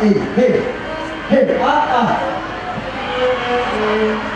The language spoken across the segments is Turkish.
嘿嘿嘿啊啊嘿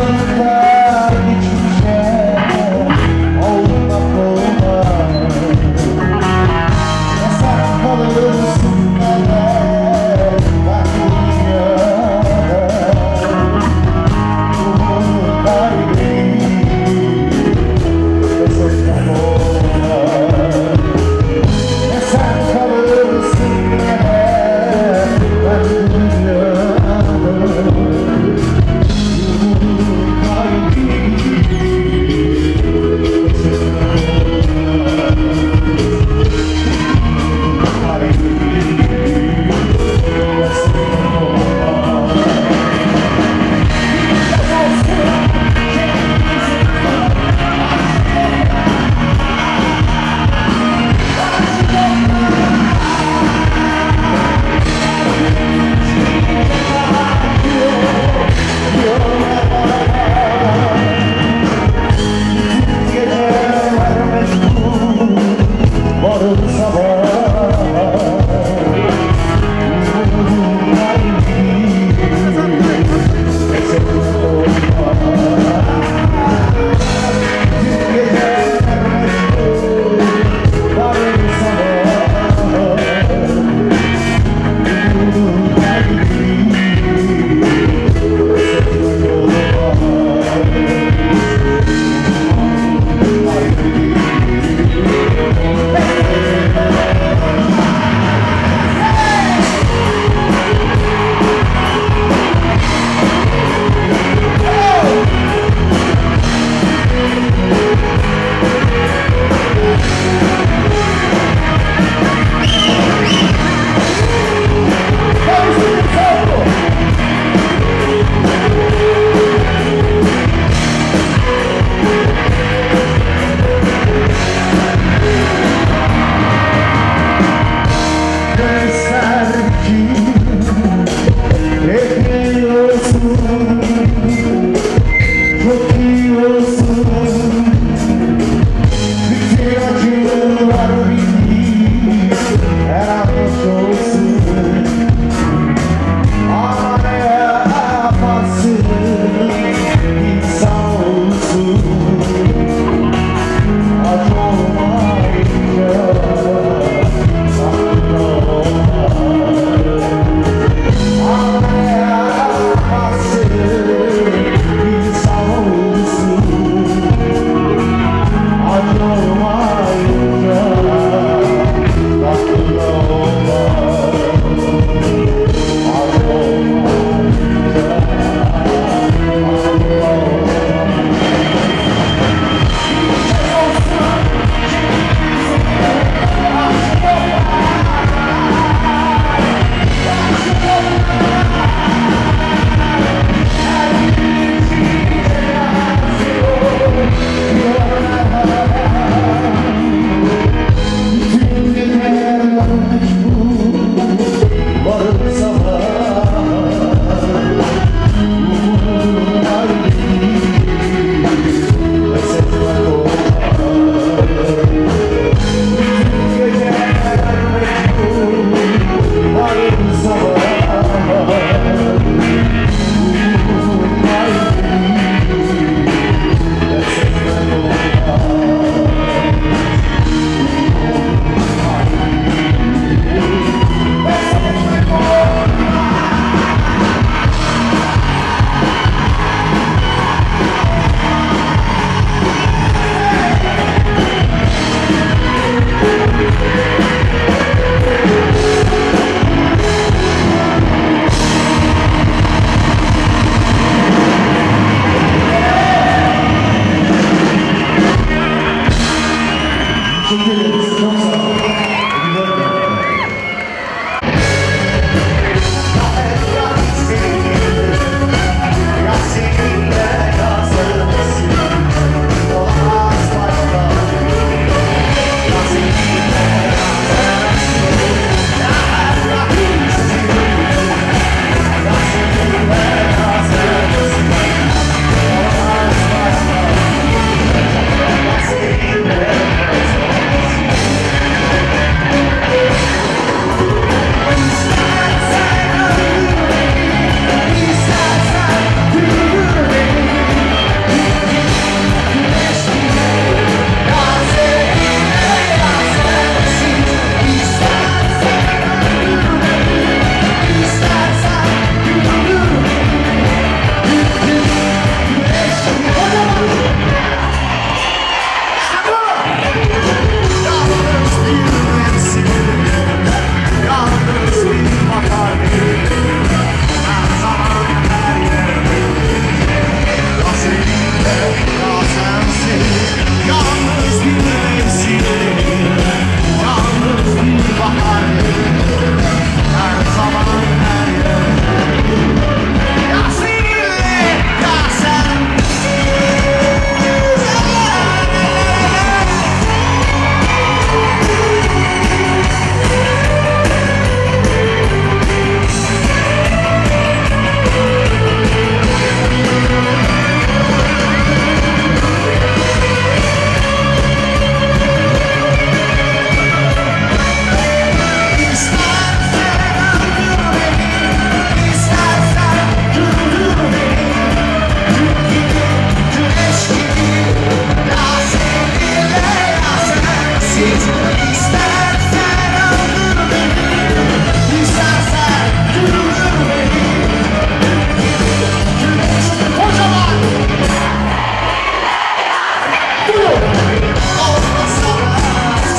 Africa.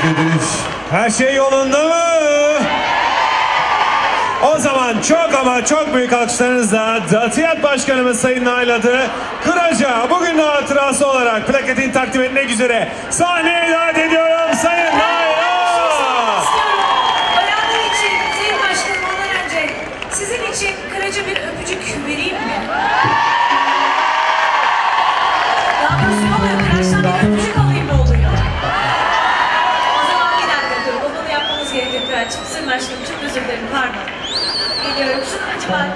Teşekkür ederiz. Her şey yolunda mı? O zaman çok ama çok büyük alkışlarınızla Datiyat Başkanımız Sayın Nail Adı Kıraca bugün hatırası olarak plaketini takdim etmek üzere sahneye davet ediyorum Başkanım çok özür dilerim. Pardon. Geliyorum. Şunu acaba...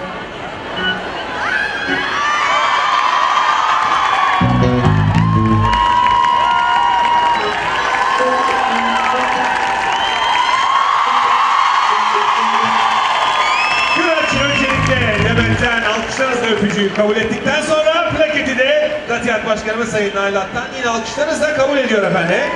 Kabul ettikten sonra plaketi de Datiyat Başkanımız Sayın Nail At'tan yine alkışlarınızla kabul ediyor efendim.